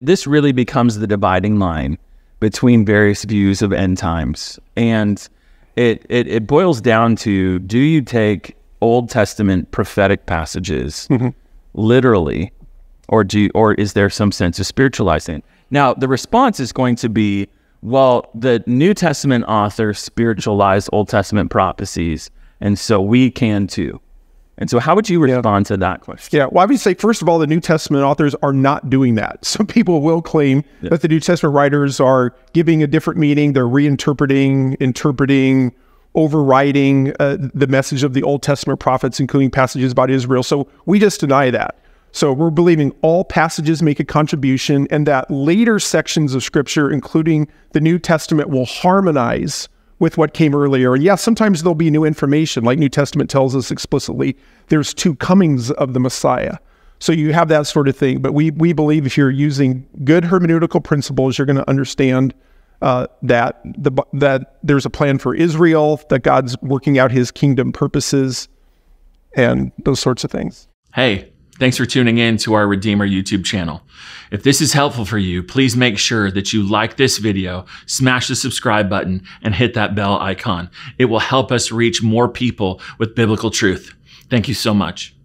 This really becomes the dividing line between various views of end times. And it, it, it boils down to do you take Old Testament prophetic passages mm-hmm. literally, or do you, or is there some sense of spiritualizing? Now, the response is going to be, well, the New Testament author spiritualized Old Testament prophecies, and so we can too. And so, how would you respond yeah. to that question? Yeah, well, I would say, first of all, the New Testament authors are not doing that. Some people will claim yeah. that the New Testament writers are giving a different meaning, they're reinterpreting, interpreting, overriding uh, the message of the Old Testament prophets, including passages about Israel. So, we just deny that. So, we're believing all passages make a contribution and that later sections of Scripture, including the New Testament, will harmonize with what came earlier. And yeah, sometimes there'll be new information, like New Testament tells us explicitly there's two comings of the Messiah. So you have that sort of thing. But we we believe if you're using good hermeneutical principles, you're going to understand uh, that the that there's a plan for Israel, that God's working out His kingdom purposes, and those sorts of things. Hey, Thanks for tuning in to our Redeemer YouTube channel. If this is helpful for you, please make sure that you like this video, smash the subscribe button, and hit that bell icon. It will help us reach more people with biblical truth. Thank you so much.